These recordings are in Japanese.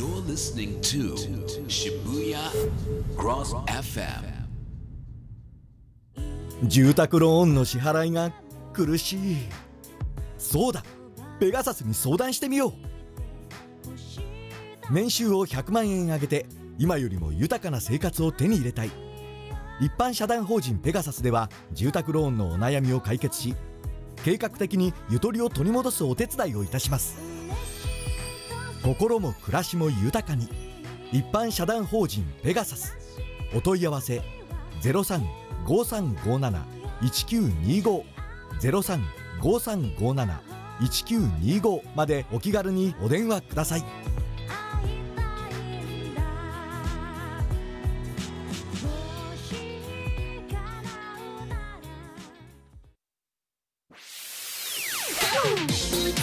You're listening to Shibuya Cross FM. 住宅ローンの支払いが苦しい。そうだ。ペガサスに相談してみよう。年収を100万円上げて今よりも豊かな生活を手に入れたい。一般社団法人ペガサスでは住宅ローンのお悩みを解決し計画的にゆとりを取り戻すお手伝いをいたします。心も暮らしも豊かに。一般社団法人ペガサス。お問い合わせ0353571925 0353571925までお気軽にお電話ください。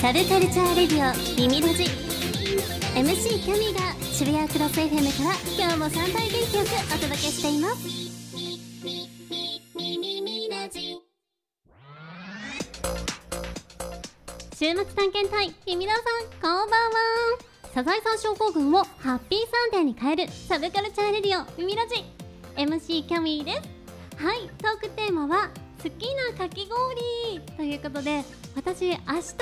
サブカルチャーレディオ耳ラジ MC キャミが渋谷クロス FM から今日も3倍元気よくお届けしています。週末探検隊ミミィさんこんばんは。サザエさん症候群をハッピーサンデーに変えるサブカルチャーレディオ耳ラジ MC きゃみぃです。はいトークテーマは好きなかき氷。ということで私明日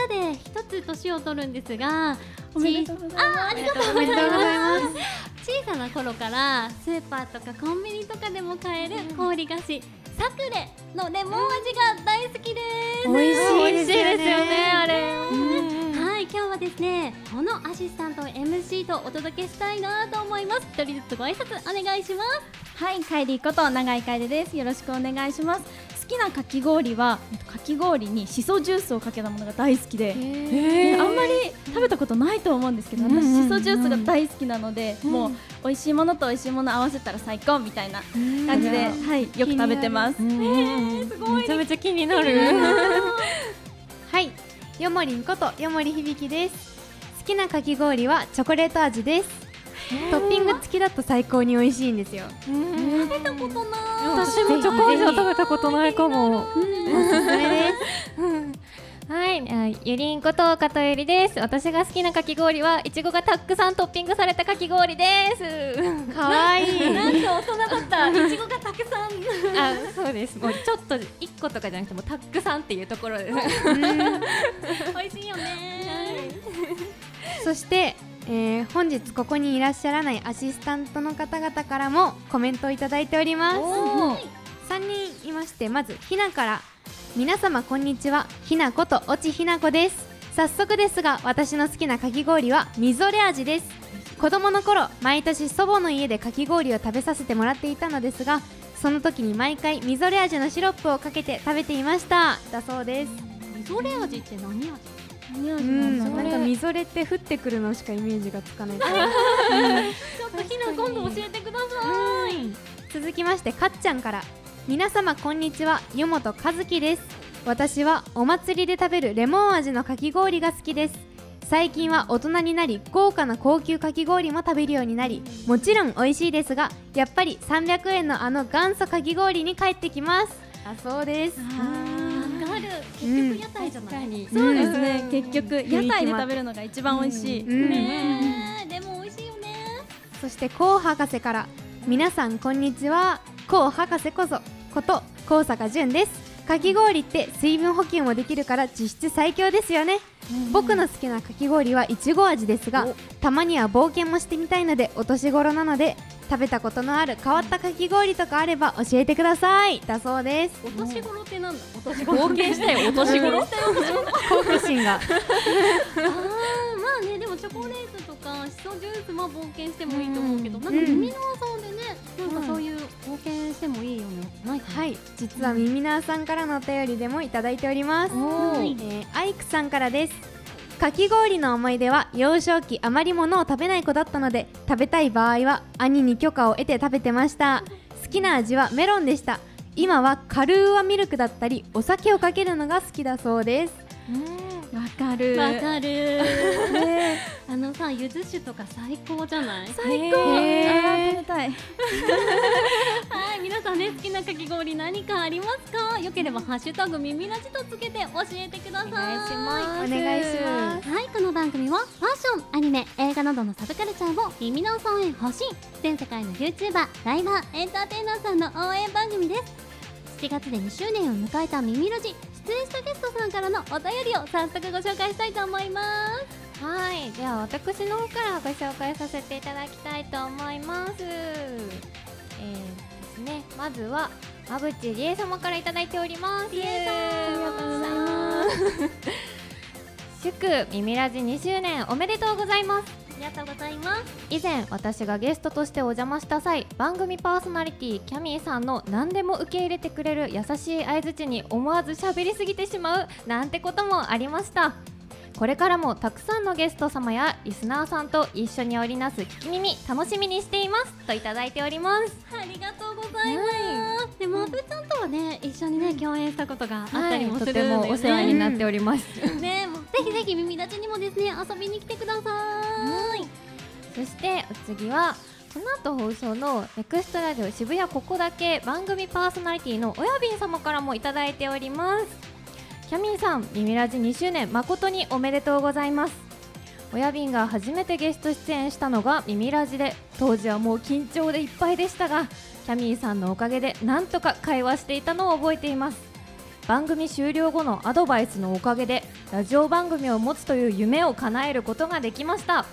で一つ年を取るんですがおめでとうございます。あありがとうございます。小さな頃からスーパーとかコンビニとかでも買える氷菓子サクレのレモン味が大好きです。美味しいですよね。美味しいですよねあれ。はい今日はですねこのアシスタント MC とお届けしたいなと思います。一人ずつご挨拶お願いします。はい、カイこと永井楓です。よろしくお願いします。好きなかき氷はえっとかき氷にしそジュースをかけたものが大好きで、ねあんまり食べたことないと思うんですけど、私しそジュースが大好きなので、もう美味しいものと美味しいもの合わせたら最高みたいな感じで、はい、よく食べてます。めちゃめちゃ気になる。はい、よもりんことよもりひびきです。好きなかき氷はチョコレート味です。トッピング付きだと最高に美味しいんですよ。食べたことない私もチョコ味は食べたことないかも。おすすめです。はい、あゆりんことかとゆりです。私が好きなかき氷はいちごがたくさんトッピングされたかき氷です。かわいい。なんか大人だったいちごがたくさんあ、そうです。もうちょっと一個とかじゃなくてもうたくさんっていうところです。美味しいよねそして、えー本日ここにいらっしゃらないアシスタントの方々からもコメントをいただいております。3人いましてまずひなから皆様こんにちは。ひなことおちひなこです。早速ですが私の好きなかき氷はみぞれ味です。子供の頃毎年祖母の家でかき氷を食べさせてもらっていたのですがその時に毎回みぞれ味のシロップをかけて食べていました。だそうです。みぞれ味って何味？うん。なんかみぞれって降ってくるのしかイメージがつかない ちょっとひな今度教えてください。続きましてかっちゃんから。皆様こんにちは。湯本和樹です。私はお祭りで食べるレモン味のかき氷が好きです。最近は大人になり豪華な高級かき氷も食べるようになりもちろん美味しいですがやっぱり300円のあの元祖かき氷に帰ってきます。あそうです結局屋台じゃない、そうですね、結局屋台で食べるのが一番美味しい。うん。ねえ。でも美味しいよね。そしてコウ博士から。皆さんこんにちは。コウ博士こそ。こと高坂淳です。かき氷って水分補給もできるから実質最強ですよね、僕の好きなかき氷はいちご味ですがたまには冒険もしてみたいのでお年頃なので食べたことのある変わったかき氷とかあれば教えてください。だそうです。お年頃ってなんだ？お年冒険したよお年頃？好奇心が。あーまあねでもチョコレートとかしそジュースも冒険してもいいと思うけど、なんか耳のさんでねなんかそういう冒険してもいいよね。ないはい。実はミミナーさんからのお便りでもいただいております。はいえーアイクさんからですかき氷の思い出は幼少期あまりものを食べない子だったので食べたい場合は兄に許可を得て食べてました。好きな味はメロンでした。今はカルーアミルクだったりお酒をかけるのが好きだそうです。わかる。わかる。ね。あのさゆず酒とか最高じゃない？最高。食べたい。はい皆さんね好きなかき氷何かありますか？よければハッシュタグ耳ラジとつけて教えてください。お願いします。お願いします。はいこの番組はファッションアニメ映画などのサブカルチャーを耳の総へ発信。全世界の YouTuber ライバーエンターテイナーさんの応援番組です。7月で2周年を迎えた耳ラジ出演したゲストさんからのお便りを早速ご紹介したいと思います。はい。では私の方からご紹介させていただきたいと思います。えー、ですねまずはまぶちりえ様からいただいております。りえさんありがとうございます。祝耳ラジ2周年おめでとうございます。ありがとうございます。以前私がゲストとしてお邪魔した際番組パーソナリティキャミーさんの何でも受け入れてくれる優しい相づちに思わず喋りすぎてしまうなんてこともありました。これからもたくさんのゲスト様やリスナーさんと一緒に織りなす聞き耳楽しみにしていますといただいておりますありがとうございます。でも、あぶちゃんとはね、一緒にね、共演したことがあったりもするんだよね。とてもお世話になっております、ね、もうぜひぜひ耳立ちにもですね、遊びに来てください。そしてお次はこの後放送のネクストラジオ渋谷ここだけ番組パーソナリティの親瓶様からもいただいておりますキャミーさん耳ラジ2周年誠におめでとうございます。親瓶が初めてゲスト出演したのが耳ラジで当時はもう緊張でいっぱいでしたがキャミーさんのおかげでなんとか会話していたのを覚えています。番組終了後のアドバイスのおかげでラジオ番組を持つという夢を叶えることができました。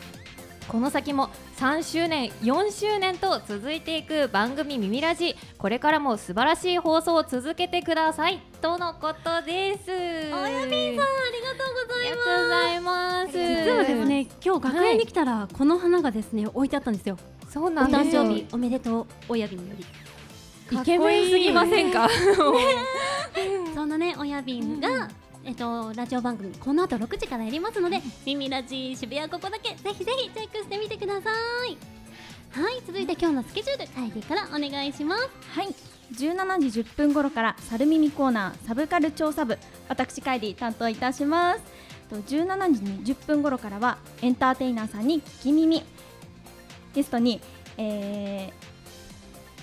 この先も3周年4周年と続いていく番組「耳ラジ」これからも素晴らしい放送を続けてください。とのことです。おやびんさん、ありがとうごありざいがとうございます。実はですね、今日学園に来たら、この花がですね、置いてあったんですよ。そうおなんです。よ誕生日、おめでとう、親瓶より。イケメンすぎませんか？そんなね、親瓶が、えっと、ラジオ番組この後6時からやりますので「耳ラジ渋谷ここだけ」ぜひぜひチェックしてみてください。はい続いて今日のスケジュールカイディからお願いします。はい。17時10分頃から猿耳コーナーサブカル調査部私カイディ担当いたします。と17時に10分頃からはエンターテイナーさんに聞き耳。ゲストに、え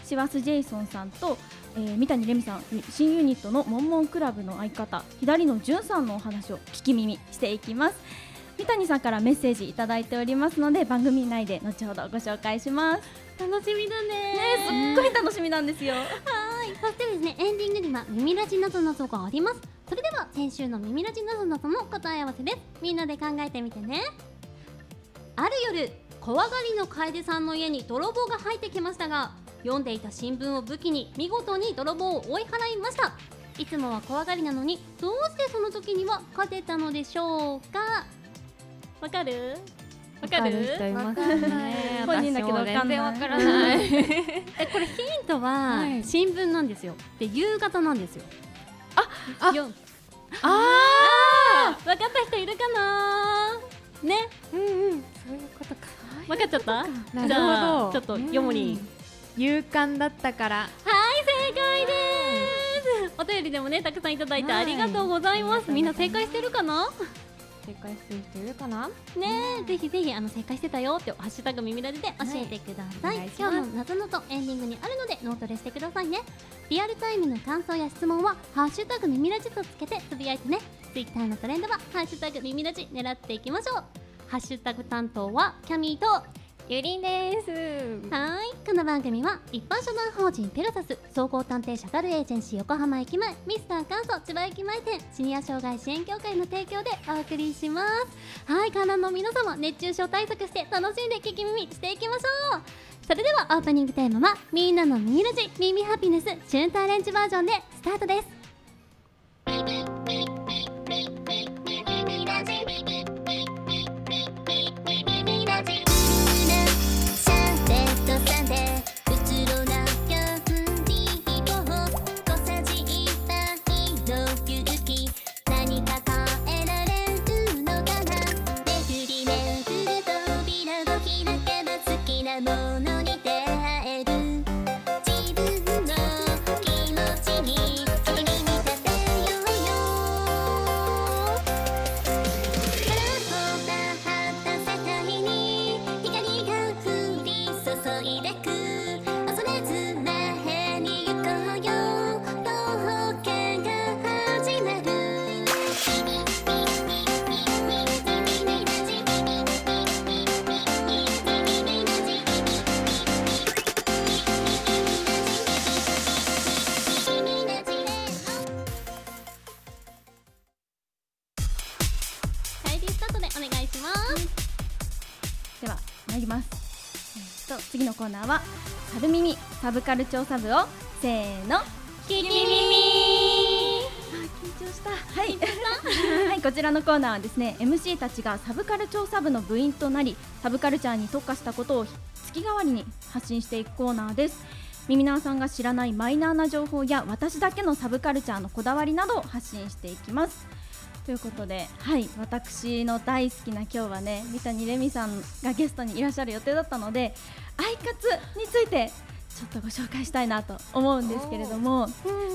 ー、シワス・ジェイソンさんと、えー、三谷レミさん新ユニットのモンモンクラブの相方左のじゅんさんのお話を聞き耳していきます。三谷さんからメッセージいただいておりますので番組内で後ほどご紹介します。楽しみだね。ねすっごい楽しみなんですよはい。そしてですねエンディングには耳ラジなぞなぞがあります。それでは先週の耳ラジなぞなぞの答え合わせです。みんなで考えてみてね。ある夜怖がりの楓さんの家に泥棒が入ってきましたが読んでいた新聞を武器に見事に泥棒を追い払いました。いつもは怖がりなのにどうしてその時には勝てたのでしょうか？わかる？わかる？人いますね。本人だけど全然わからない。えこれヒントは、はい。新聞なんですよ。で夕方なんですよ。あよあ分かった人いるかな？ね。うんうん。そういうことか。分かっちゃった？じゃあちょっとヨモリ。ン、勇敢だったから。はい正解です。お便りでもねたくさんいただいてありがとうございます、はい。みんな正解してるかな？正解してる人いるかな？ねえ、ぜひぜひあの正解してたよってハッシュタグ耳ラジで教えてください、今日の謎のとエンディングにあるのでノートでしてくださいね。リアルタイムの感想や質問はハッシュタグ耳ラジとつけてつぶやいてね。ツイッターのトレンドはハッシュタグ耳ラジ狙っていきましょう。ハッシュタグ担当はキャミーとゆりんです。はい。この番組は一般社団法人ペガサス総合探偵シャトルエージェンシー横浜駅前ミスター元祖千葉駅前店シニア障害支援協会の提供でお送りします。はい。観覧の皆様熱中症対策して楽しんで聞き耳していきましょう。それではオープニングテーマはみんなの耳ラジ耳ハピネスチューターレンジバージョンでスタートです。コーナーはサル耳サブカル調査部をせーの。キキミミ。緊張した。はい。はいこちらのコーナーはですね MC たちがサブカル調査部の部員となりサブカルチャーに特化したことを月替わりに発信していくコーナーです。耳縄さんが知らないマイナーな情報や私だけのサブカルチャーのこだわりなどを発信していきますということで、はい、私の大好きな今日はね三谷レミさんがゲストにいらっしゃる予定だったのでアイカツについてちょっとご紹介したいなと思うんですけれども、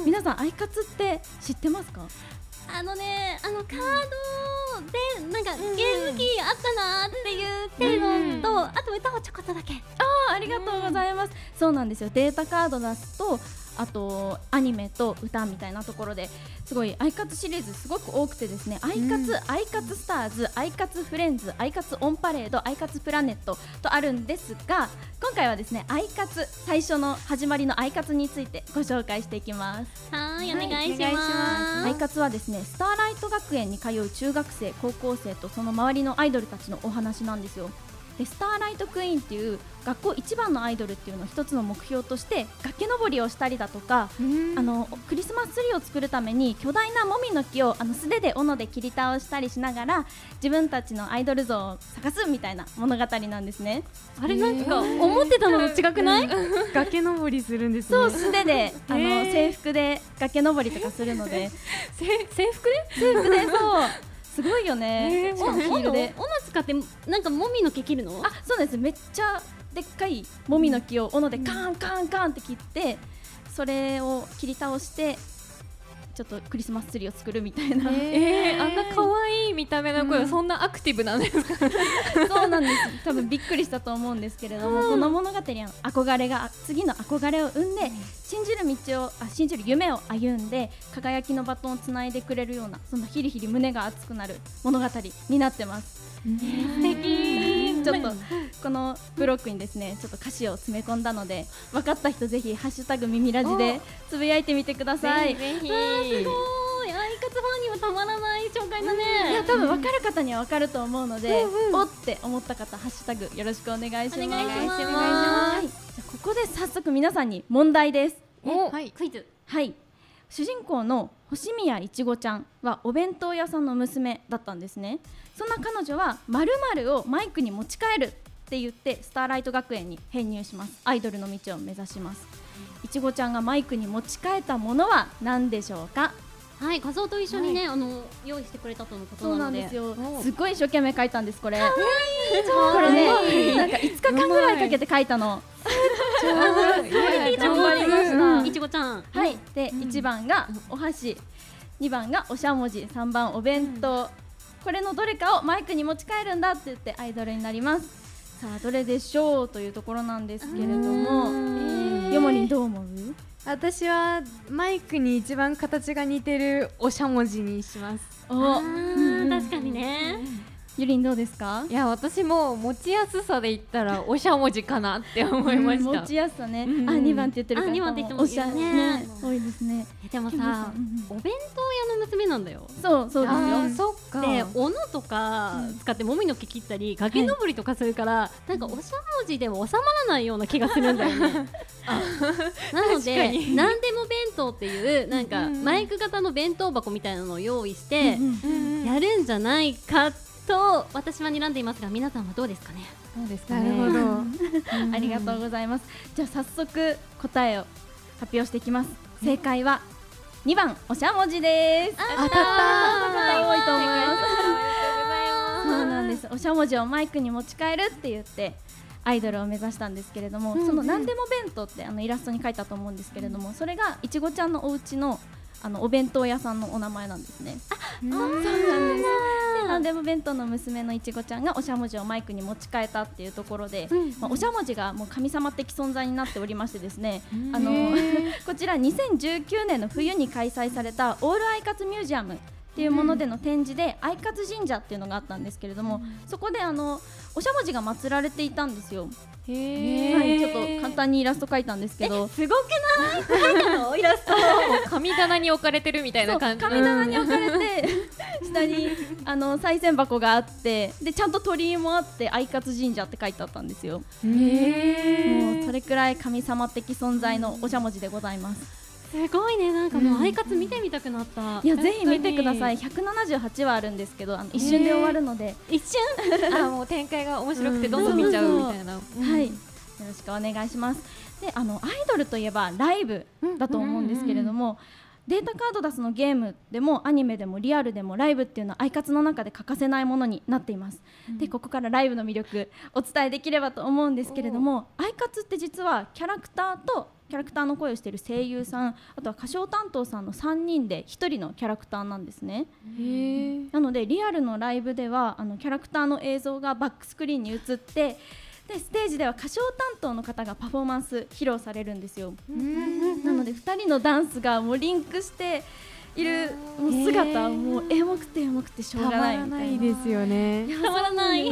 皆さんアイカツって知ってますか？あのねあのカードでなんかゲーム機あったなっていう程度と、あと歌をちょこっとだけ。あありがとうございます、そうなんですよ。データカード出すとあとアニメと歌みたいなところですごいアイカツシリーズすごく多くてですねアイカツ、アイカツスターズアイカツフレンズアイカツオンパレードアイカツプラネットとあるんですが今回はですねアイカツ最初の始まりのアイカツについてご紹介していきます。はーいお願いします。アイカツはですねスターライト学園に通う中学生高校生とその周りのアイドルたちのお話なんですよでスターライトクイーンっていう学校一番のアイドルっていうのを一つの目標として崖登りをしたりだとかあのクリスマスツリーを作るために巨大なもみの木をあの素手で斧で切り倒したりしながら自分たちのアイドル像を探すみたいな物語なんですね。あれなんか思ってたのと違くない？崖登りするんですね。そう素手であの制服で崖登りとかするので。制服で？制服でそうすごいよね、しかもヒールで斧使ってなんかもみの毛切るの？あそうです。めっちゃでっかいもみの木を斧でカーンカーンカーンって切ってそれを切り倒してちょっとクリスマスツリーを作るみたいな、えー、あんな可愛い見た目の子うん。がそんなアクティブなんですか、そうなんです。多分びっくりしたと思うんですけれども、この物語は憧れが次の憧れを生んで信じる道をあ信じる夢を歩んで輝きのバトンをつないでくれるようなそんなヒリヒリ胸が熱くなる物語になってます。素敵ちょっとこのブロックにですねちょっと歌詞を詰め込んだので分かった人ぜひハッシュタグ耳ラジでつぶやいてみてください。ぜひすごい。アイカツファンにはたまらない紹介だいねや多分分かる方には分かると思うので、おって思った方ハッシュタグよろしくお願いします。お願いします。はいじゃあここで早速皆さんに問題です。お。はい。クイズ。はい。主人公の星宮いちごちゃんはお弁当屋さんの娘だったんですね。そんな彼女はまるまるをマイクに持ち帰るって言ってスターライト学園に編入します。アイドルの道を目指します。いちごちゃんがマイクに持ち帰ったものは何でしょうか？はい画像と一緒にね、あの用意してくれたとのことなので。よ。すごい一生懸命書いたんですこれ。これね、なんか5日間ぐらいかけて書いたの。頑張りました。い。ちごちゃん。はい、で、1番がお箸、2番がおしゃもじ、3番お弁当、これのどれかをマイクに持ち帰るんだって言ってアイドルになります。さあどれでしょうというところなんですけれども、よもりんどう思う？私はマイクに一番形が似てるおしゃもじにします。お、確かにねゆりんどうですか？いや私も持ちやすさで言ったらおしゃもじかなって思いました、持ちやすさね。うんあ、2番って言ってる二番って言ってますおしゃよねね多いですね。えでもさうんうんお弁当屋の娘なんだよ。そうそうですよ。そっか。で斧とか使ってもみの毛切ったり崖登りとかするから、なんかおしゃもじでも収まらないような気がするんだよね。なので何でも弁当っていうなんかマイク型の弁当箱みたいなのを用意してやるんじゃないかと私は睨んでいますが皆さんはどうですかね？そうですかなねるほどありがとうございます。じゃあ早速答えを発表していきます。正解は2番おしゃもじです。当たった方多いと思います。そうなんです。おしゃもじをマイクに持ち帰るって言って。アイドルを目指したんですけれども、その何でも弁当ってあのイラストに書いたと思うんですけれども、それがいちごちゃんのお家のあのお弁当屋さんのお名前なんですね。そうなんです。で何でも弁当の娘のいちごちゃんがおしゃもじをマイクに持ち替えたっていうところで、まあ、おしゃもじがもう神様的存在になっておりましてですね、あの こちら2019年の冬に開催されたオールアイカツミュージアムっっていうものでの展示で愛活神社っていうのがあったんですけれども、そこであのおしゃもじが祀られていたんですよ。へはい、ちょっと簡単にイラスト描いたんですけど、すごくない？イラスト。神棚に置かれてるみたいな感じ。神棚に置かれて、下にあの賽銭箱があってでちゃんと鳥居もあって愛活神社って書いてあったんですよ。もうそれくらい神様的存在のおしゃもじでございます。すごいねなんかもうアイカツ見てみたくなった、いやぜひ見てください。178話あるんですけど、あの一瞬で終わるので、一瞬？あもう展開が面白くてどんどん見ちゃうみたいな、はい、よろしくお願いします。で、あのアイドルといえばライブだと思うんですけれども。データカードダスのゲームでもアニメでもリアルでもライブっていうのはアイカツの中で欠かせないものになっています、でここからライブの魅力お伝えできればと思うんですけれどもアイカツって実はキャラクターとキャラクターの声をしている声優さんあとは歌唱担当さんの3人で1人のキャラクターなんですね。なのでリアルのライブではあのキャラクターの映像がバックスクリーンに映ってでステージでは歌唱担当の方がパフォーマンス披露されるんですよ。なので2人のダンスがもうリンクしているもう姿はもうエモくてエモくてしょうがないみたいな。ですよね。たまらない、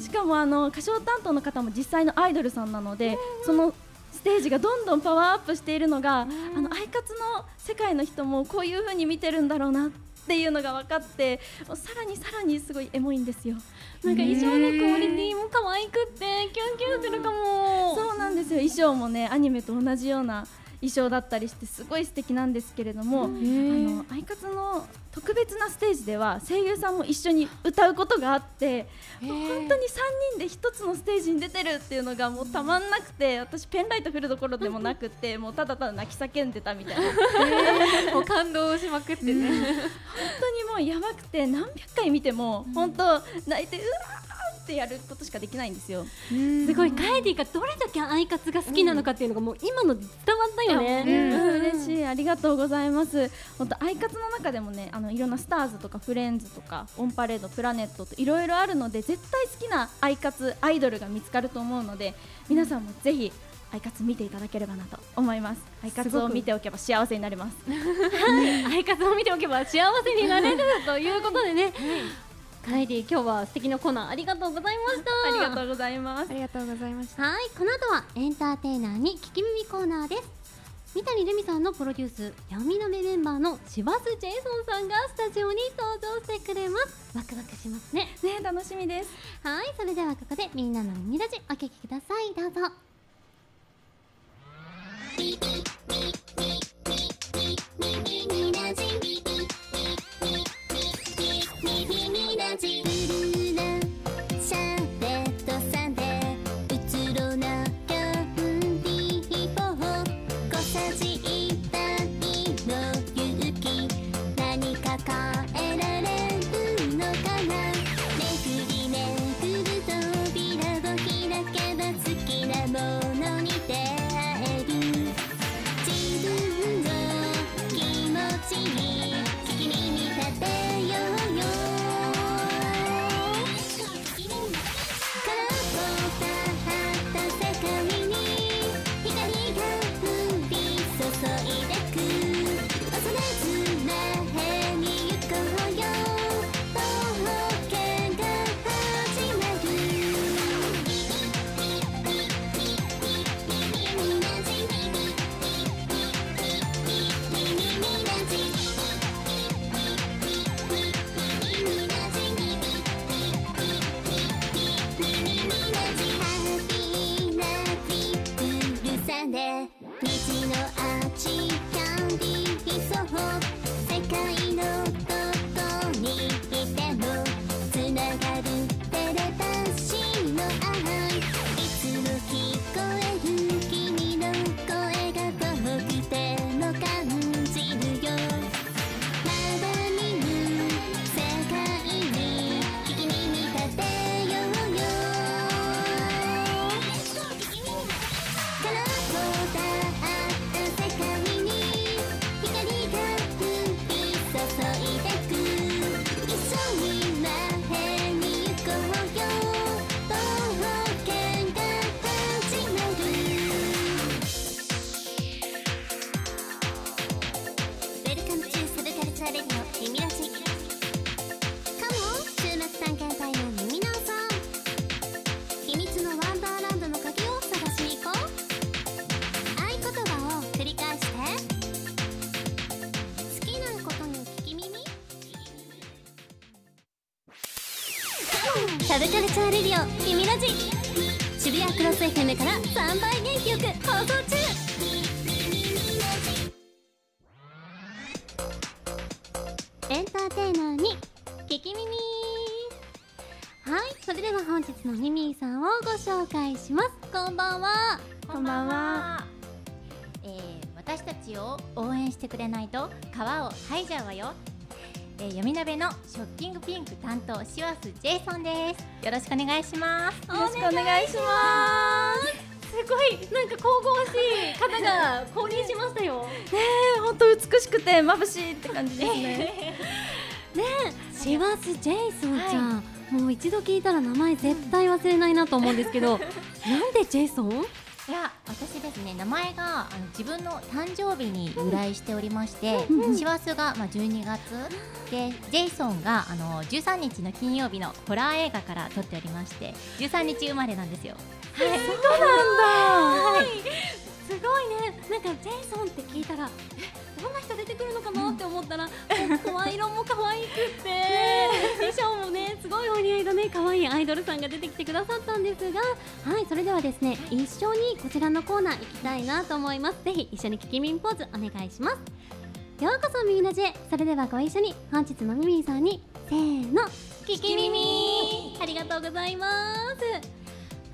しかもあの歌唱担当の方も実際のアイドルさんなのでそのステージがどんどんパワーアップしているのがあのアイカツの世界の人もこういう風に見てるんだろうなっていうのが分かってさらにさらにすごいエモいんですよ。なんか衣装のクオリティも可愛くってキュンキュンするかも。そうなんですよ。衣装もねアニメと同じような衣装だったりしてすごい素敵なんですけれども、あのアイカツの特別なステージでは声優さんも一緒に歌うことがあってもう本当に3人で1つのステージに出てるっていうのがもうたまんなくて私ペンライト振るどころでもなくて もうただただ泣き叫んでたみたいな。本もう感動しまくってね、当にもうやばくて何百回見ても本当泣いてうわーってやることしかできないんですよ。すごいカエディがどれだけアイカツが好きなのかっていうのがもう今ので伝わったよね、うん、嬉しい。ありがとうございます。本当アイカツの中でもねあのいろんなスターズとかフレンズとかオンパレードプラネットといろいろあるので絶対好きなアイカツアイドルが見つかると思うので皆さんもぜひアイカツ見ていただければなと思います。アイカツを見ておけば幸せになれます。アイカツを見ておけば幸せになれるということでね、カエディ今日は素敵なコーナーありがとうございました。ありがとうございます。ありがとうございましたはいこの後はエンターテイナーに聞き耳コーナーです。三谷ルミさんのプロデュース闇の目メンバーのシバス・ジェイソンさんがスタジオに登場してくれます。ワクワクしますね。ね楽しみです。はいそれではここでみんなの耳ラジお聞きください。どうぞ。耳ラジサブカルチャーレディオ「耳ラジ」渋谷クロス FM から3倍元気よく放送中。エンターテイナーに聞き耳。はいそれでは本日のミミィさんをご紹介します。こんばんは。こんばんは。えー、私たちを応援してくれないと皮を剥いじゃうわよ、えー、闇鍋のショッキングピンク担当シワスジェイソンです。よろしくお願いします。よろしくお願いします。すごい。なんか神々しい方が降臨しましたよ。えー、本当美しくて眩しいって感じですね。シワスジェイソンちゃん、もう一度聞いたら名前絶対忘れないなと思うんですけど なんでジェイソン？いや私ですね名前があの自分の誕生日に由来しておりまして、シワスが、まあ、12月。でジェイソンがあの13日の金曜日のホラー映画から撮っておりまして13日生まれなんですよすごいね。なんかジェイソンって聞いたらえどんな人出てくるのかな？って思ったら、もう声色も可愛くって。衣装もねすごいお似合いのね可愛いアイドルさんが出てきてくださったんですがはいそれではですね一緒にこちらのコーナー行きたいなと思います。ぜひ一緒にキキミンポーズお願いします。ようこそ耳ラジへそれではご一緒に本日のミミィさんにせーのキキミミありがとうございます。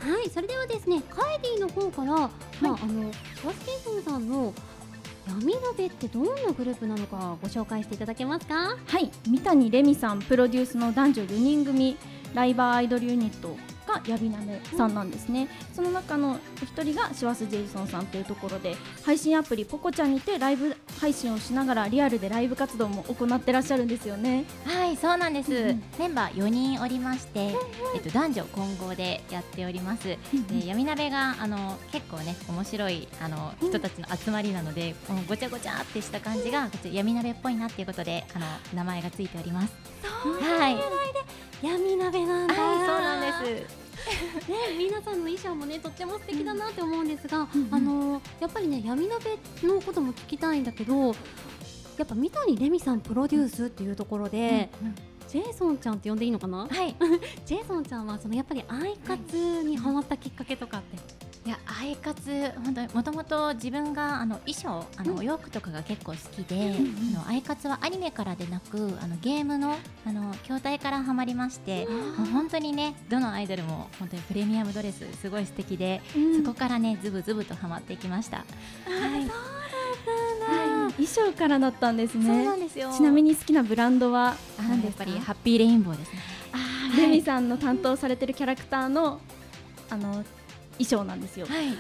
はいそれではですねカイディの方から、まああのシワスケイソンさんの闇鍋ってどんなグループなのかご紹介していただけますか？はい、三谷レミさんプロデュースの男女4人組ライバーアイドルユニットがヤビナメさんなんですね、その中のお一人がシワス・ジェイソンさんというところで配信アプリポコちゃんにてライブ配信をしながらリアルでライブ活動も行ってらっしゃるんですよね。はいそうなんです、うんメンバー4人おりまして、えっと、男女混合でやっております、で闇鍋があの結構ね面白いあの人たちの集まりなので、もうごちゃごちゃってした感じが闇鍋っぽいなっていうことであの名前がついております。はい。闇鍋なんだ。はいそうなんです。ね、皆さんの衣装もねとっても素敵だなって思うんですが、あのやっぱりね闇鍋のことも聞きたいんだけどやっぱ三谷レミさんプロデュースっていうところで、ジェイソンちゃんって呼んでいいのかな？はい。ジェイソンちゃんはそのやっぱりアイカツにハマったきっかけとかって、いやアイカツ本当にもともと自分があの衣装あの、お洋服とかが結構好きで、あのアイカツはアニメからでなくあのゲームのあの筐体からハマりましてもう本当にねどのアイドルも本当にプレミアムドレスすごい素敵で、そこからねズブズブとハマっていきました。はい、衣装からだったんですね。そうなんですよ。ちなみに好きなブランドは？何ですかぱりハッピーレインボーですね。レミさんの担当されてるキャラクターのあの衣装なんですよ、はい、も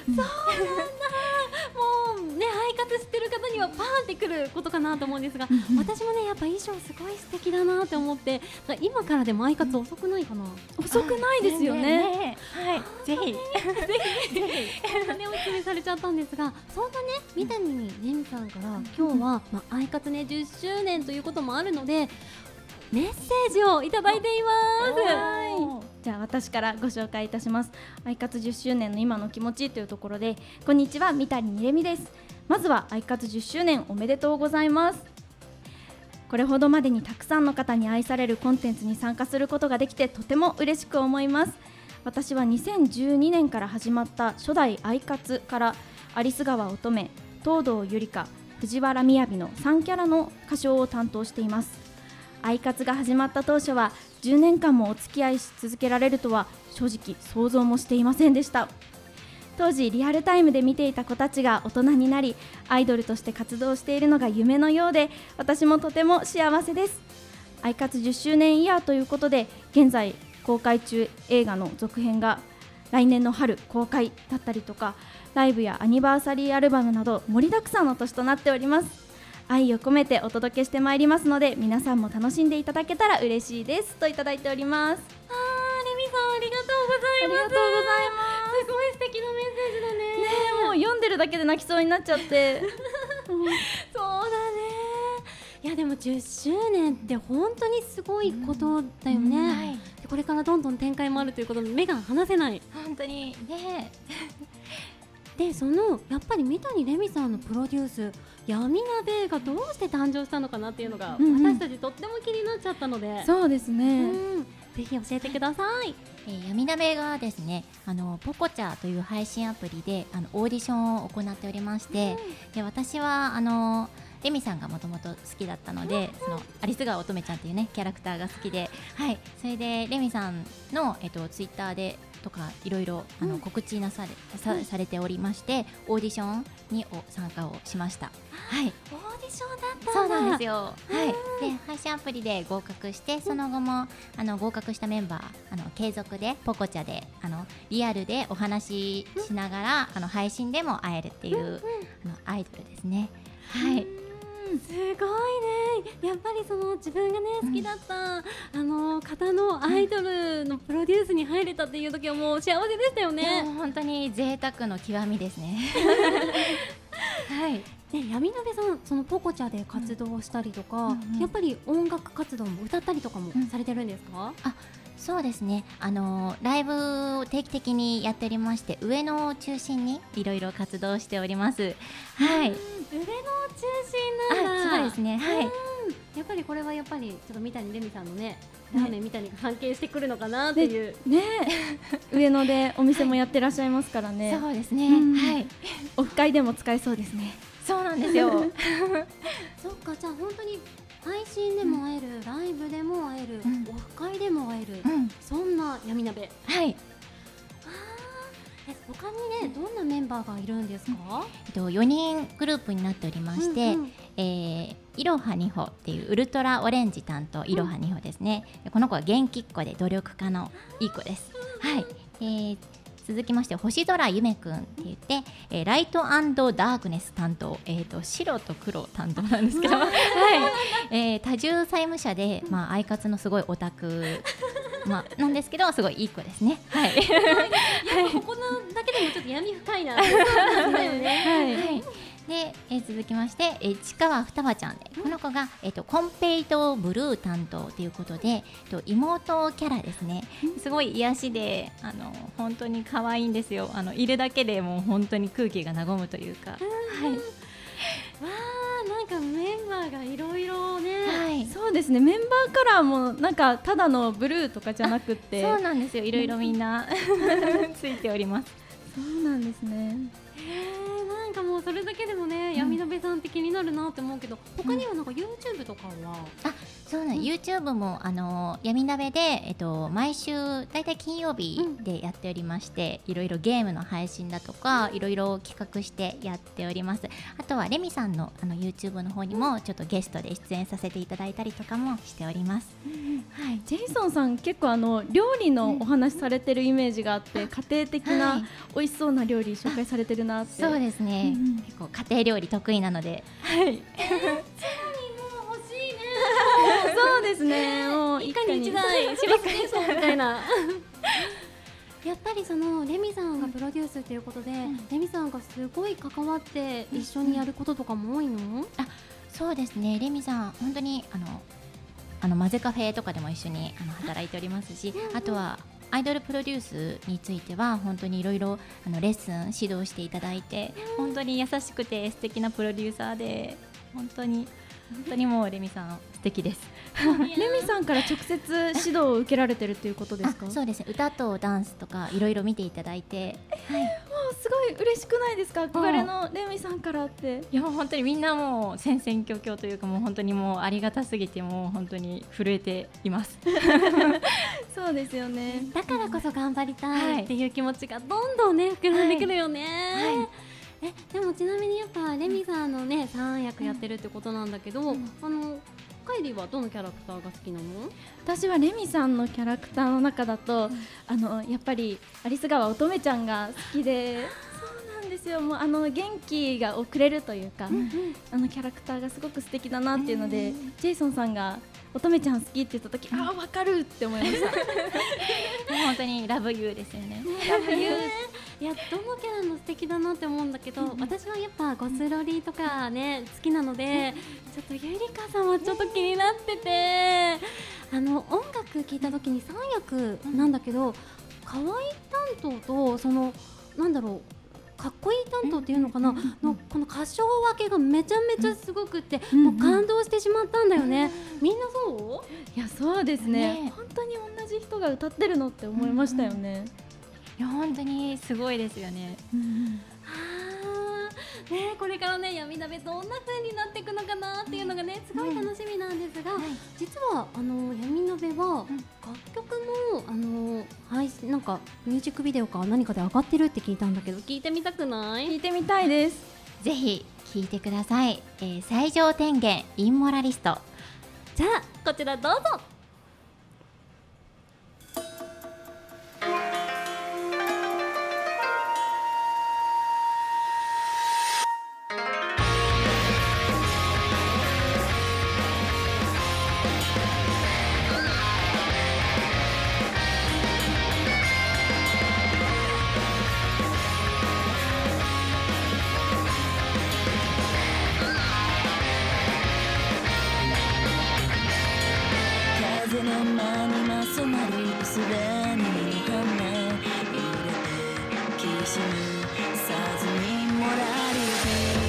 うねアイカツ知ってる方にはパーンってくることかなと思うんですが、私もねやっぱ衣装すごい素敵だなって思って今からでもアイカツ遅くないかな、遅くないですよね。ねはい、ぜひ。そんなねお勧めされちゃったんですがそんなね三谷レミさんから今日は、まあ、アイカツね10周年ということもあるのでメッセージをいただいています。じゃあ私からご紹介いたします。アイカツ10周年の今の気持ちというところでこんにちは三谷レミです。まずはアイカツ10周年おめでとうございます。これほどまでにたくさんの方に愛されるコンテンツに参加することができてとても嬉しく思います。私は2012年から始まった初代アイカツから有栖川乙女東堂ゆりか藤原みやびの3キャラの歌唱を担当しています。アイカツが始まった当初は10年間もお付き合いし続けられるとは正直想像もしていませんでした。当時リアルタイムで見ていた子たちが大人になりアイドルとして活動しているのが夢のようで私もとても幸せです。アイカツ10周年イヤーということで現在公開中映画の続編が来年の春公開だったりとかライブやアニバーサリーアルバムなど盛りだくさんの年となっております。愛を込めてお届けしてまいりますので皆さんも楽しんでいただけたら嬉しいですといただいておりますあーレミさんありがとうございます。ありがとうございますすごい素敵なメッセージだね。ねえもう読んでるだけで泣きそうになっちゃって そうだね。いやでも10周年って本当にすごいことだよね。はいでこれからどんどん展開もあるということで目が離せない。本当にね でそのやっぱり三谷レミさんのプロデュース闇鍋がどうして誕生したのかなっていうのが、うんうん。私たちとっても気になっちゃったので。そうですね、うん。ぜひ教えてください。えー、闇鍋がですねあのポコチャという配信アプリであのオーディションを行っておりまして、で私はあのレミさんがもともと好きだったので、そのアリス川乙女ちゃんっていうねキャラクターが好きで、はい、それでレミさんのえっとツイッターでとかいろいろあの告知なされ、さされておりましてオーディションにお参加をしました。はい、オーディションだったそうなんですよ。はい。で配信アプリで合格してその後もあの合格したメンバーあの継続でポコチャであのリアルでお話ししながらあの配信でも会えるっていうあのアイドルですね。はい。すごいね。やっぱりその自分がね好きだった、あの方のアイドルのプロデュースに入れたっていう時はもう幸せでしたよもね。う本当に贅沢の極みですね。はい。ね闇鍋さんそのポコチャで活動したりとか、うんうんやっぱり音楽活動も歌ったりとかもうん。されてるんですか、そうですね。あのライブを定期的にやっておりまして上野を中心にいろいろ活動しております。はい。上野中心なんそうですね。はい。やっぱりこれはやっぱりちょっと三谷レミさんのねラーメンみたいに関係してくるのかなっていう、ねえ 上野でお店もやってらっしゃいますからね、そうですね。うんはい。オフ会でも使えそうですねそうなんですよ。そっかじゃあ本当に配信でも会える、ライブでも会える、うんオフ会でも会える、うん。そんな闇鍋はい。え他にねどんなメンバーがいるんですか、えっと4人グループになっておりまして、うんうんえーいろはにほっていうウルトラオレンジ担当いろはにほですね。でこの子は元気っ子で努力家のいい子です。はい。えー続きまして星空ゆめくんって言って、えーライトダークネス担当、えー、と白と黒担当なんですけど、はい。えー多重債務者で、まあ、アイカツのすごいオタク、まあ、なんですけどすごいいい子ですね。はい。ここのだけでもちょっと闇深いなそうなんだよね。はい、で、えー続きまして、えー、市川双葉ちゃんで、この子が、えっ、と、コンペイトブルー担当ということで、えっと、妹キャラですね。すごい癒しで、あの、本当に可愛いんですよ。あの、いるだけでもう本当に空気が和むというか。はい。わあなんかメンバーがいろいろね、はい。そうですねメンバーカラーもなんかただのブルーとかじゃなくってそうなんですよ。いろいろみんな ついております。そうなんですねかもうそれだけでもね、闇鍋さんって気になるなって思うけど他にはなんか YouTube とかは、そうなん、YouTube もあの闇鍋でえっと毎週だいたい金曜日でやっておりまして、いろいろゲームの配信だとか、いろいろ企画してやっております。あとはレミさんのあの YouTube の方にもちょっとゲストで出演させていただいたりとかもしております。はい。ジェイソンさん結構あの料理のお話されてるイメージがあって、家庭的はない。美味しそうな料理紹介されてるなって。そうですね。うんうん。結構家庭料理得意なので、そう ですね。もう一家に一台しますねそうみたいな。やっぱりそのレミさんがプロデュースということで、レミさんがすごい関わって一緒にやることとかも多いの、そうですね。レミさん本当にあのあの混ぜカフェとかでも一緒にあの働いておりますし、あとはアイドルプロデュースについては本当にいろいろあのレッスン指導していただいて、本当に優しくて素敵なプロデューサーで本当に本当にもうレミさん素敵です。レミさんから直接指導を受けられてるっていうことですか？あそうですね。歌とダンスとかいろいろ見ていただいて、はい。もうすごい嬉しくないですか？憧れのレミさんからって。いやもう本当にみんなもう戦々恐々というかもう本当にもうありがたすぎてもう本当に震えています。そうですよね。だからこそ頑張りたはいいっていう気持ちがどんどんね膨らんでくるよね、えでもちなみにやっぱレミさんのね3役やってるってことなんだけど、あのカイリーはどのキャラクターが好きなの？私はレミさんのキャラクターの中だと、あのやっぱりアリス川乙女ちゃんが好きで。そうなんですよ。もうあの元気がをくれるというか、あのキャラクターがすごく素敵だなっていうので、ジェイソンさんが乙女ちゃん好きって言った時、ああわかるって思いました。本当にラブユーですよね。いやどのキャラも素敵だなって思うんだけど、私はやっぱゴスロリとかね好きなので、ちょっとゆりかさんはちょっと気になってて、あの音楽聞いた時に3役なんだけど、可愛い担当とそのなんだろうかっこいい担当っていうのかな、のこの歌唱分けがめちゃめちゃすごくって、うんもう感動してしまったんだよね、みんなそう？いやそうですね。ね。本当に同じ人が歌ってるのって思いましたよね、いや本当にすごいですよね。あーねこれからね闇鍋どんな風になっていくのかなっていうのがねすごい楽しみなんですが、実はあの闇鍋は楽曲もあの配信なんかミュージックビデオか何かで上がってるって聞いたんだけど聞いてみたくない？聞いてみたいです。ぜひ聞いてください。えー、最上天元インモラリスト。じゃあこちらどうぞまる薄紅の羽入れてきしむさずにもらり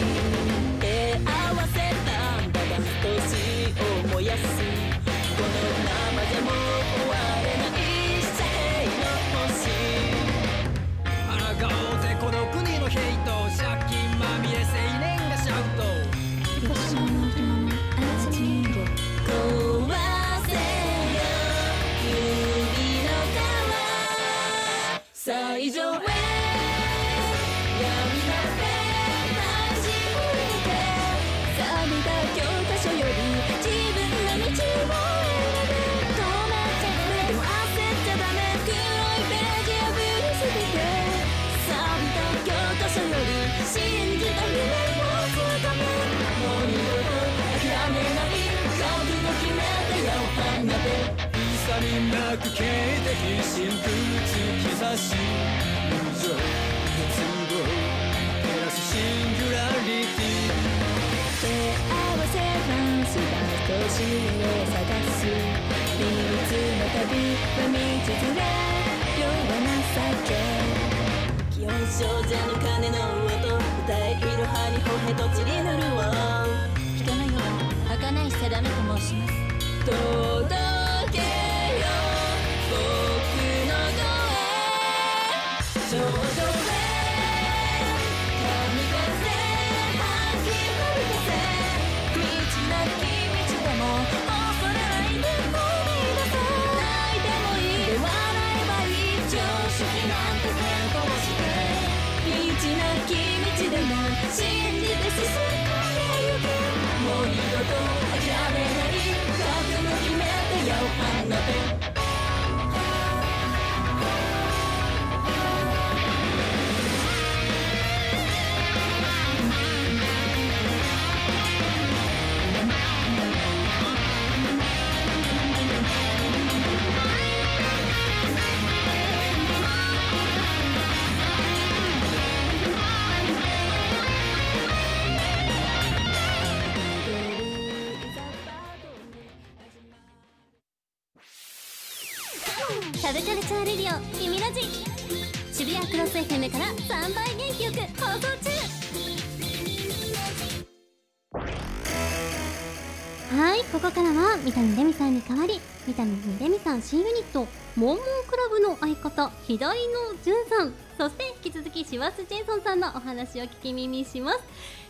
方左野潤さんそして引き続きシワス・ジェイソンさんのお話を聞き耳します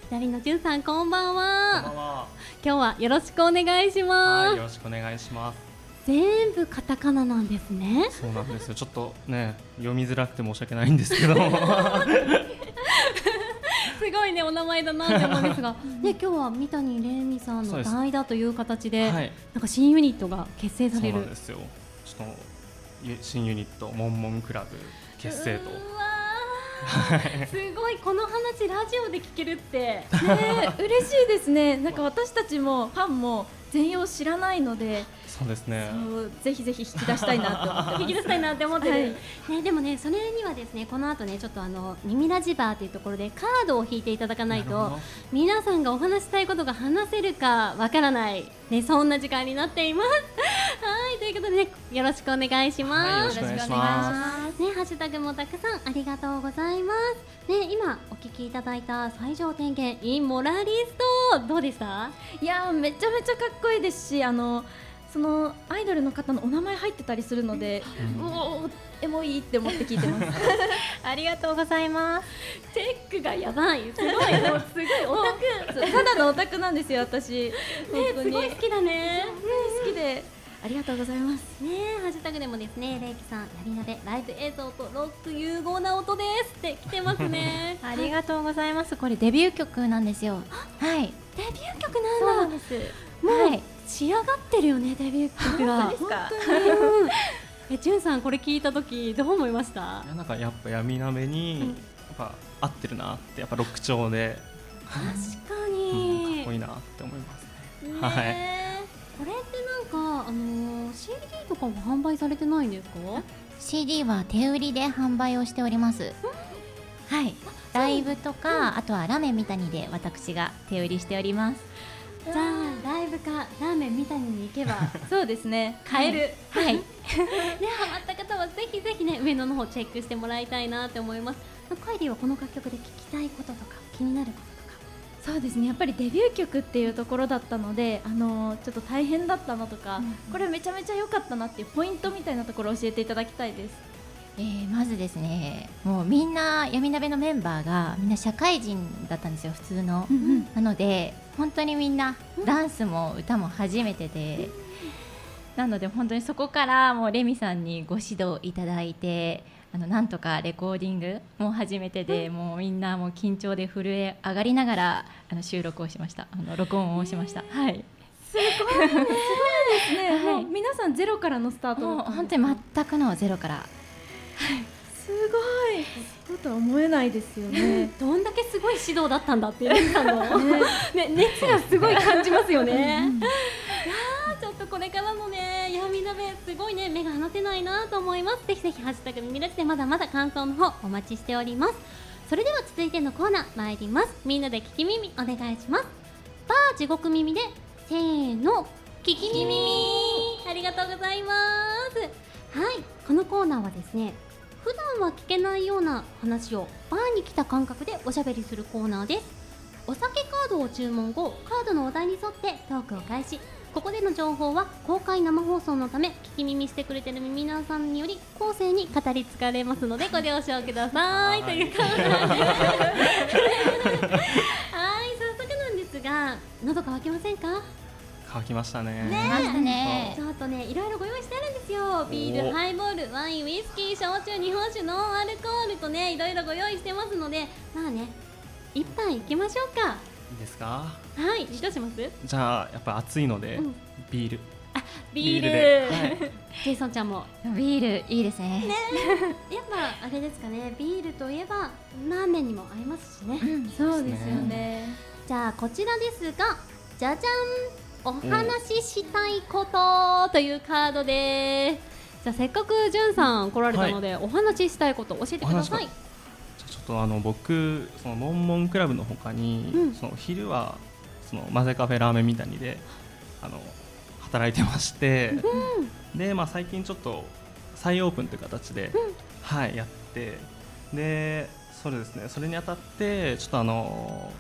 左野潤さんこんばんはこんばんは。今日はよろしくお願いします、はい、よろしくお願いします。全部カタカナなんですねそうなんですよ。ちょっとね、読みづらくて申し訳ないんですけど。すごいねお名前だなって思うんですが ね今日は三谷レミさんの代打という形ではい。なんか新ユニットが結成さそうれるなんですよ。ちょっとゆ新ユニットモンモンクラブ結成と。すごいこの話ラジオで聞けるって。ね嬉しいですね。なんか私たちもファンも全容知らないのでそうですね。ぜひぜひ引き出したいなと思ってます 引き出したいなって思ってる、はい。ね、でもねそれにはですねこの後ねちょっとあの耳ラジバーというところでカードを引いていただかないと皆さんがお話したいことが話せるかわからない、ね、そんな時間になっています。はいとということでねよろしくお願いします、はいよろしくお願いします。ねハッシュタグもたくさんありがとうございますね今お聞きいただいた最上天元インモラリストどうでした？いやーめちゃめちゃかっこいいですしあのそのアイドルの方のお名前入ってたりするので、うおーエモいって思って聞いてます。ありがとうございます。チェックがやばい。すごい。もうすごいオタク。ただのオタクなんですよ私。本当に。すごい好きだね。好きでありがとうございます。ねえハッシュタグでもですねレイキさんやり鍋ライブ映像とロック融合な音ですって来てますね。ありがとうございます。これデビュー曲なんですよ。はい。デビュー曲なんんです。もう、はい。仕上がってるよねデビュー曲が。本当ですか本当に。うんえじゅんさんこれ聞いた時どう思いました？いやなんかやっぱ闇鍋にやっぱ合ってるなってやっぱロック調で、確かうん、に、かっこいいなって思いますね。ねはいあのー CD とかも販売されてないんですか？CD は手売りで販売をしております。はい。ライブとかあとはラメみたにで私が手売りしております。じゃあライブかラーメンみたいに行けば そうですね。買える、はい。ねハマった方はぜひぜひね上野の方チェックしてもらいたいなって思います。カイリーはこの楽曲で聞きたいこととか気になることそうですね。やっぱりデビュー曲っていうところだったのであのーちょっと大変だったのとか、これめちゃめちゃ良かったなっていうポイントみたいなところを教えていただきたいです。えーまずですねもうみんな闇鍋のメンバーがみんな社会人だったんですよ普通の、なので本当にみんなダンスも歌も初めてで、なので本当にそこからもうレミさんにご指導いただいてあのなんとかレコーディングも初めてで、もうみんなもう緊張で震え上がりながらあの収録をしました。あの録音をしました、はい。すごいですね、はい。皆さんゼロからのスタート本当に全くのゼロからすごいそうとは思えないですよねどんだけすごい指導だったんだっていうさんの、ね熱がすごい感じますよね。いやーちょっとこれからのね闇鍋すごいね目が離せないなと思います。ぜひぜひハッシュタグミラジでまだまだ感想の方お待ちしております。それでは続いてのコーナー参ります。みんなで聞き耳お願いします。バー地獄耳でせーの聞き耳ありがとうございます。はいこのコーナーはですね普段は聞けないような話をバーに来た感覚でおしゃべりするコーナーです。お酒カードを注文後カードのお題に沿ってトークを開始。ここでの情報は公開生放送のため聞き耳してくれてる皆さんにより後世に語り継がれますのでご了承ください。という感じで。はい早速なんですが喉乾きませんか？乾きましたね。ね。ちょっとねいろいろご用意してあるんですよ。ビールおハイボールワインウイスキー焼酎日本酒ノンアルコールとねいろいろご用意してますのでまあね一杯いきましょうか。いいですか？はいどうします？じゃあやっぱ暑いので、うん。ビール。ビール。ビールで。はい。ジェイソンちゃんも。ビールいいですね。やっぱあれですかね。ビールといえばラーメンにも合いますしね、そうですよね。じゃあこちらですがじゃじゃんお話ししたいことというカードです。じゃあせっかくじゅんさん来られたので、お話ししたいこと教えてください。じゃあちょっとあの僕そのモンモンクラブの他に、うん。その昼はその混ぜカフェラーメンみたいにであの働いてまして、でまあ最近ちょっと再オープンという形で、はいやってでそれですね。それにあたってちょっとあの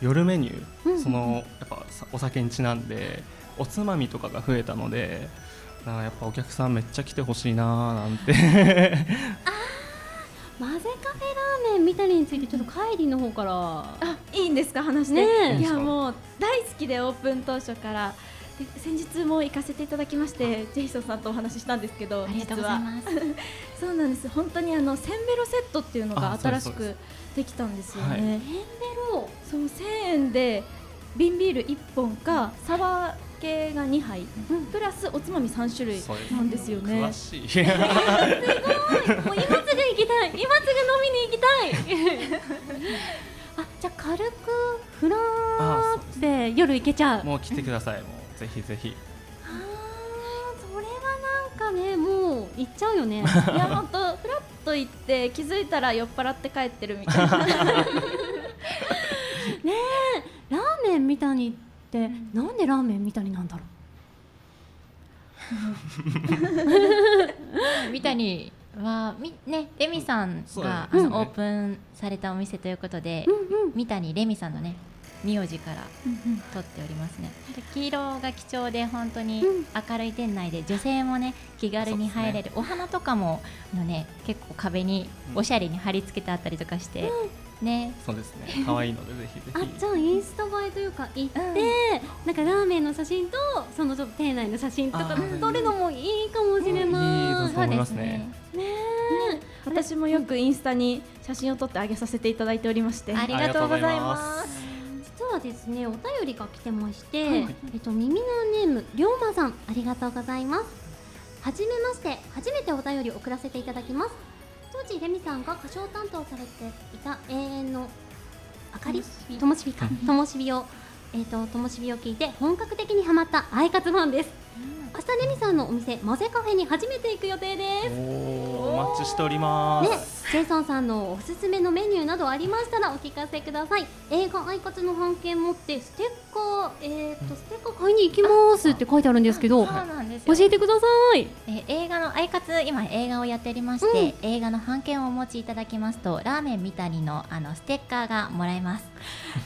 夜メニュー、うんそのやっぱさお酒にちなんでおつまみとかが増えたのでなんかやっぱお客さんめっちゃ来てほしいなーなんて。混ぜカフェラーメンみたいについてちょっと帰りの方から。あいいんですか話して、ねえ。いやもう大好きでオープン当初から。で先日も行かせていただきましてジェイソンさんとお話ししたんですけどありがとうござい実は。ま すそうなんです。本当にあのせんべろセットっていうのが新しくできたんですよはい。ね、ロそう1000円で瓶ビール1本かサワー系が2杯、プラスおつまみ3種類なんですよね。詳し い。もう今すぐ行きたい。今すぐ飲みに行きたい。あじゃあ軽くフラーって夜行けちゃう。もう来てください。もうぜひぜひかねもう行っちゃうよね。いや本当フラッと行って気づいたら酔っ払って帰ってるみたいな。ねえラーメンみたいにってなんでラーメンみたいになんだろ三谷はみねレミさんが、ね。オープンされたお店ということで、三谷レミさんのね名字から取っておりますね。で黄色が貴重で本当に明るい店内で女性もね気軽に入れる、お花とかもあのね結構壁におしゃれに貼り付けてあったりとかして、ね。そうですね。可愛いのでぜひぜあひじゃあインスタ映えというか行って、なんかラーメンの写真とそのちょっと店内の写真とか撮るのもいいかもしれない。いいと思いますね。私もよくインスタに写真を撮ってあげさせていただいておりまして。ありがとうございます。実はですねお便りが来てまして、はい。えっと耳のネームりょうまさんありがとうございます。はじめまして初めてお便りを送らせていただきます。当時レミさんが歌唱担当されていた永遠の明かり？ともしび。か。ともしびをえっ、とともしびを聞いて本格的にハマったアイカツファンです。明日レミさんのお店マゼカフェに初めて行く予定ですお待ちしておりまねす、、ジェイソンさんのおすすめのメニューなどありましたらお聞かせください。映画アイカツの半券持ってステッカーえー、とステッカー買いに行きますって書いてあるんですけど そうなんです教よえてください。えー映画のアイカツ今映画をやっておりまして、映画の半券をお持ちいただきますとラーメン三谷のあのステッカーがもらえます。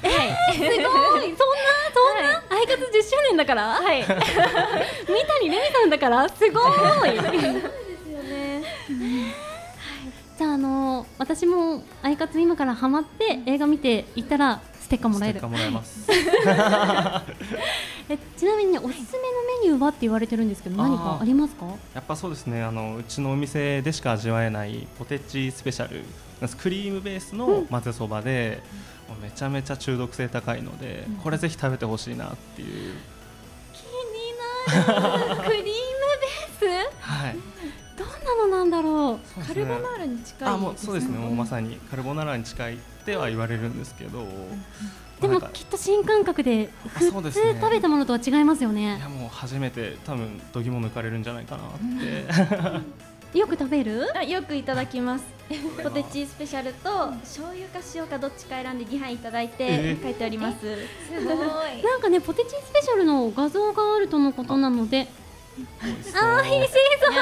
はい。すごい。そんなそんな、アイカツ10周年だから？はい。三谷レミさんだから？すごい。そうですよねじゃああの私もアイカツ今からハマって映画見て行ったらステッカーもらえる。ステッカーもらえます。えちなみにねおすすめのメニューはって言われてるんですけど何かありますか？やっぱそうですね。あのうちのお店でしか味わえないポテチスペシャルクリームベースの混ぜそばで、もうめちゃめちゃ中毒性高いので、これぜひ食べてほしいなっていう。クリームベース？はいどんなのなんだろう？カルボナーラに近いあもうそうですね。もうまさにカルボナーラに近いっては言われるんですけど、でもなんかきっと新感覚であ普通食べたものとは違いますよいねやもう初めて多分どぎも抜かれるんじゃないかなって、よく食べる？あよくいただきます。ポテチスペシャルと醤油か塩かどっちか選んで2杯いただいてえー。書いてあります。すごい。なんかねポテチスペシャルの画像があるとのことなのであーひいしい。そう。これ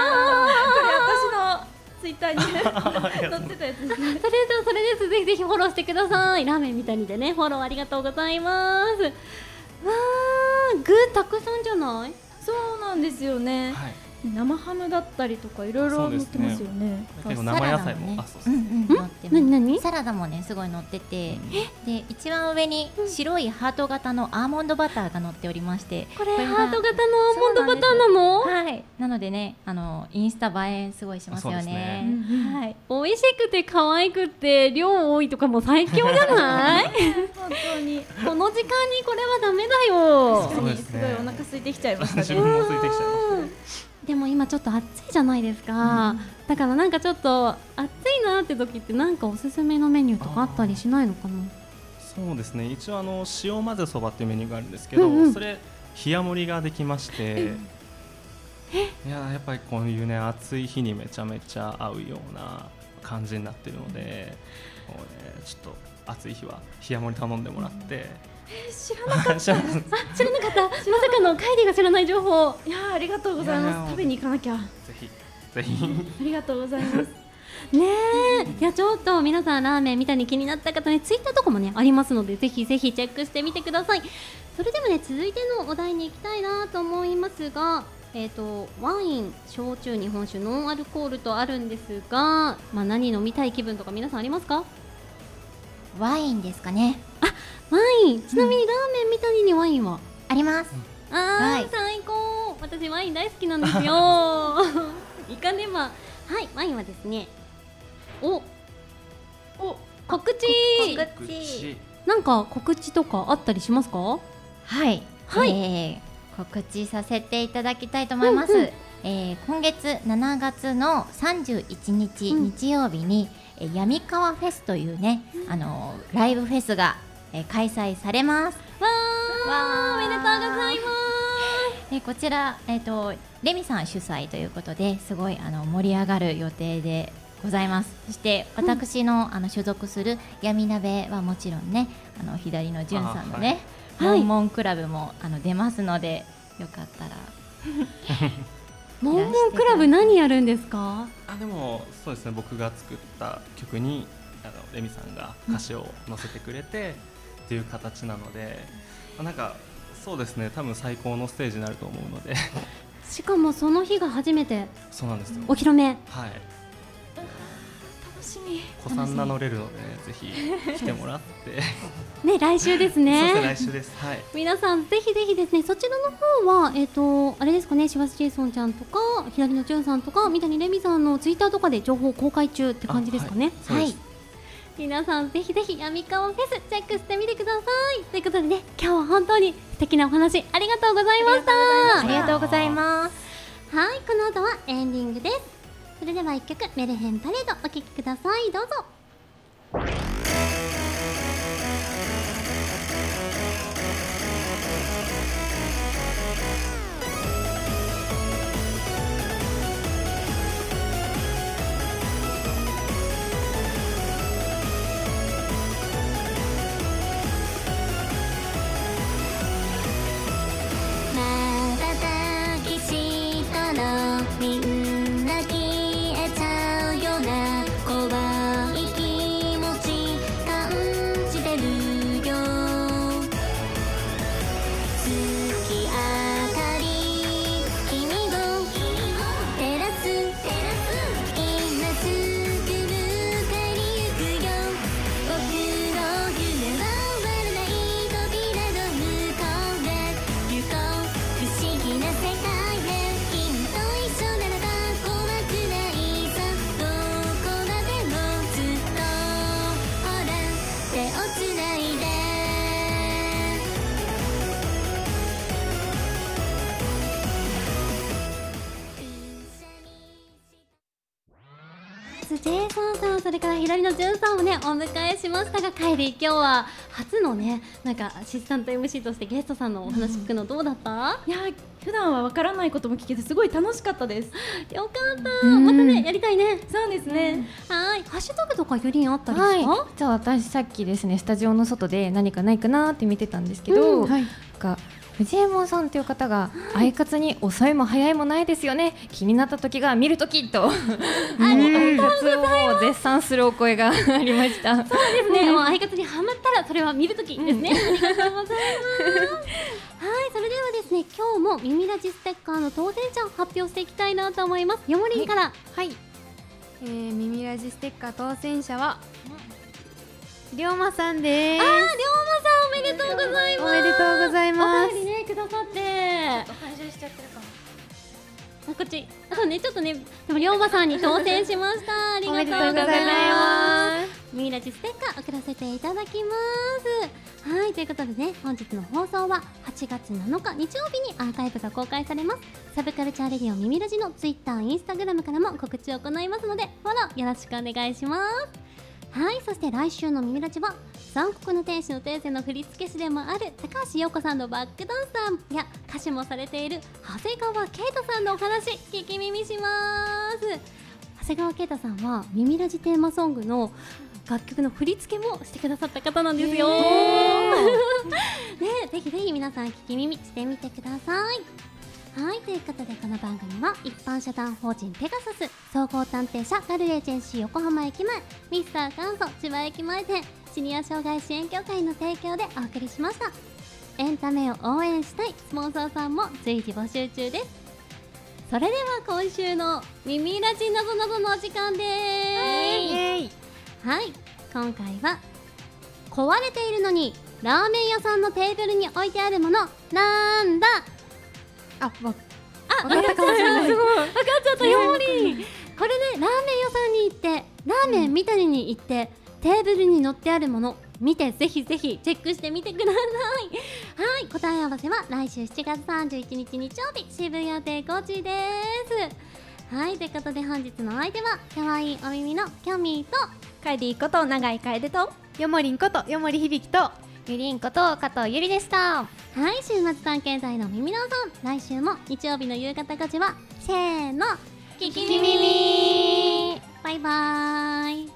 私のツイッターに 載ってたやつですね。それとそれです。ぜひぜひフォローしてください。ラーメンみたいにでねフォローありがとうございます。わー具たくさんじゃない？そうなんですよね、はい生ハムだったりとかいろいろ載ってますよね。生野菜も、あそうんうん乗ってます何？何？サラダもねすごい乗ってて、で一番上に白いハート型のアーモンドバターが乗っておりまして、これがハート型のアーモンドバターなの？はい。なのでねあのインスタ映えすごいしますよね。ね。はい。美味しくて可愛くて量多いとかも最強じゃない？本当に。この時間にこれはダメだよ。すね。すごいお腹空いてきちゃいました自ね分もついてきちゃいましたでも今ちょっと暑いじゃないですか、だからなんかちょっと暑いなって時ってなんかおすすめのメニューとかあったりしないのかな。そうですね。一応あの塩混ぜそばっていうメニューがあるんですけど、うんうん。それ冷や盛りができまして、いややっぱりこういうね暑い日にめちゃめちゃ合うような感じになってるので、こうねちょっと暑い日は冷や盛り頼んでもらって、知らなかった 知らなかっ知らなかった。まさかのカイリが知らない情報。いやーありがとうございます。食べに行かなきゃ。あぜひぜひ。りがとうございます。ねえ。いやちょっと皆さんラーメンみたいに気になった方ねツイッターとかもねありますのでぜひぜひチェックしてみてください。それではね続いてのお題に行きたいなと思いますがえー、とワイン、焼酎、日本酒、ノンアルコールとあるんですが、まあ、何飲みたい気分とか皆さんありますか？ワインですかね。ワイン。ちなみにラーメンみたいにワインは？あります。あー、はい。最高。私ワイン大好きなんですよ。いかねば。はいワインはですね。お。お。告知。告知。なんか告知とかあったりしますか？はい。はい。えー告知させていただきたいと思います。うんうん。えー今月7月の31日、うん。日曜日に、えー闇川フェスというね、あのーライブフェスが、えー開催されます。わーわー。おめでとうございまえーこちら、えー、とレミさん主催ということですごいあの盛り上がる予定でございます。そして私の,、あの所属する闇鍋はもちろんねあの左のんさんのね、あはい。モンモンクラブもあの出ますのでよかったら モンモンクラブ何やるんですか？あでもそうですね僕が作った曲にあのレミさんが歌詞を載せてくれてっていう形なので、まあなんかそうですね多分最高のステージになると思うので。しかもその日が初めてそうなんですよ。お披露目。はい。楽しみ。子さん名乗れるので、ね、ぜひ来てもらって。ね来週ですね。そうですね来週です。はい。皆さんぜひぜひですねそちらの方はえっ、とあれですかね柴田ジェイソンちゃんとか左野潤さんとか三谷レミさんのツイッターとかで情報公開中って感じですかね。あはいそうです。皆さんぜひぜひ闇川フェスチェックしてみてください。ということでね今日は本当に素敵なお話ありがとうございました。ありがとうございますはいこの後はエンディングですそれでは1曲メルヘンパレードお聴きください。どうぞ。ジェイソンさんそれから左のジュンさんをねお迎えしましたが帰り今日は初のねなんかアシスタント MC としてゲストさんのお話聞くのどうだった、いや普段はわからないことも聞けてすごい楽しかったです。よかった。またねやりたいね。そうですね、はい。ハッシュタグとかユリンあったりはいですか、じゃあ私さっきですねスタジオの外で何かないかなって見てたんですけど、うんなんか藤右衛門さんという方がアイカツに遅いも早いもないですよね。気になった時が見る時と もうアイカツを絶賛するお声が ありました。そうですね、もう相方にハマったらそれは見るときですね、ありがとうございます。はいそれではですね今日も耳ラジステッカーの当選者を発表していきたいなと思います。よもりんから。はい、えー、耳ラジステッカー当選者はりょうまさんです。あー、りょうまさんおめでとうございます。おめでとうございます。お便りねくださって。反射しちゃってるかも。あこっち。あそうねちょっとねでもりょうまさんに当選しました。ありがとうございまます。ミイラジステッカー送らせていただきます。はいということでね本日の放送は8月7日日曜日にアーカイブが公開されます。サブカルチャーレディオミミラジのツイッターインスタグラムからも告知を行いますのでフォローよろしくお願いしますはいそして来週の「ミミラジ」は残酷な天使の天性の振付師でもある高橋洋子さんのバックダンサーや歌手もされている長谷川圭太さんのお話聞き耳します長谷川圭太さんは「ミミラジ」テーマソングの楽曲の振り付けもしてくださった方なんですよ。ね ぜひぜひ皆さん聞き耳してみてください。はいということでこの番組は一般社団法人ペガサス総合探偵社ガルエージェンシー横浜駅前ミスター元祖千葉駅前店シニア障害支援協会の提供でお送りしました。エンタメを応援したいスポンサーさんも随時募集中です。それでは今週の「耳ラジなぞなぞ」のお時間です。はい今回は壊れているのにラーメン屋さんのテーブルに置いてあるもの。なんだ？あわあ、わかったかもしれない。すごい分かっちゃったよもりこれねラーメン屋さんに行ってラーメン三谷に行って、テーブルに乗ってあるもの見てぜひぜひチェックしてみてください。はい答え合わせは来週7月31日日曜日渋谷で5時です。はいということで本日のお相手は可愛いお耳のキャミーとカイディこと長井楓とよもりんことよもりひびきとゆりんこと加藤ゆりでした。はい週末探検隊の耳の音来週も日曜日の夕方5時はせーの聞き耳。バイバーイ